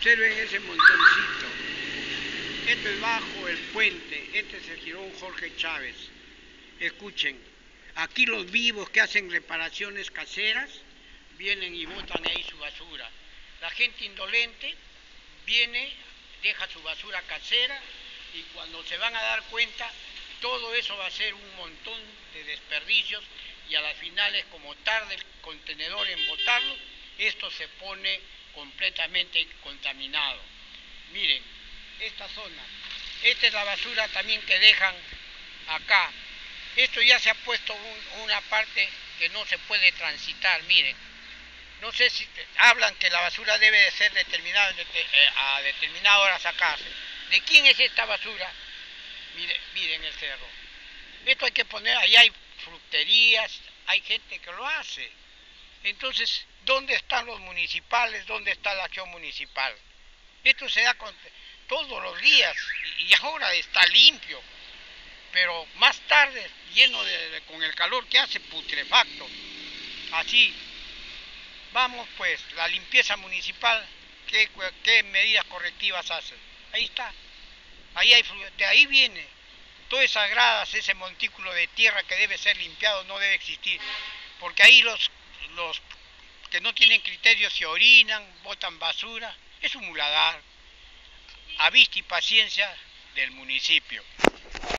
Observen ese montoncito. Esto es bajo el puente. Este es el girón Jorge Chávez. Escuchen. Aquí los vivos que hacen reparaciones caseras vienen y botan ahí su basura. La gente indolente viene, deja su basura casera y cuando se van a dar cuenta, todo eso va a ser un montón de desperdicios y a las finales, como tarde el contenedor en botarlo, esto se pone completamente contaminado. Miren, esta zona, esta es la basura también que dejan acá. Esto ya se ha puesto una parte que no se puede transitar, miren. No sé si hablan que la basura debe de ser determinada eh, a determinada hora sacarse. ¿De quién es esta basura? Miren, miren el cerro. Esto hay que poner, ahí hay fruterías, hay gente que lo hace. Entonces, ¿dónde están los municipales? ¿Dónde está la acción municipal? Esto se da todos los días y ahora está limpio, pero más tarde lleno de, con el calor que hace putrefacto. Así, vamos pues, la limpieza municipal, ¿qué, qué medidas correctivas hace? Ahí está, ahí hay, de ahí viene, todas esas gradas, ese montículo de tierra que debe ser limpiado no debe existir, porque ahí los, los que no tienen criterios se orinan, botan basura, es un muladar, a vista y paciencia del municipio.